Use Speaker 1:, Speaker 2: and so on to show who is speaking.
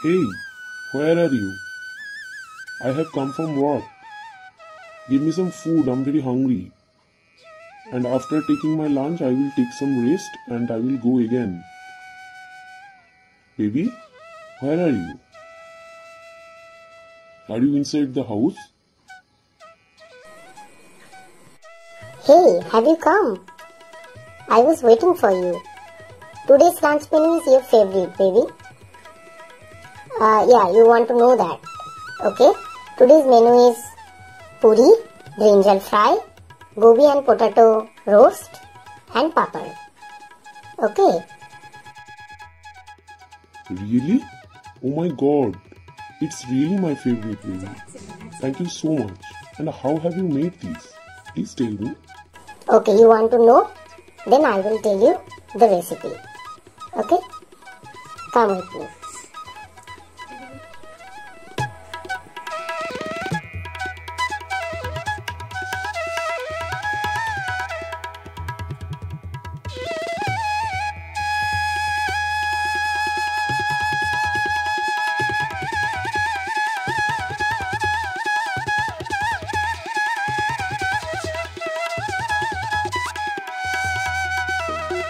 Speaker 1: Hey, where are you? I have come from work. Give me some food, I'm very hungry. And after taking my lunch, I will take some rest and I will go again. Baby, where are you? Are you inside the house?
Speaker 2: Hey, have you come? I was waiting for you. Today's lunch menu is your favorite, baby. Uh, yeah, you want to know that. Okay. Today's menu is puri, brinjal fry, gobi and potato roast, and papad. Okay.
Speaker 1: Really? Oh my god. It's really my favorite baby. Thank you so much. And how have you made these? Please tell me.
Speaker 2: Okay, you want to know? Then I will tell you the recipe. Okay? Come with me.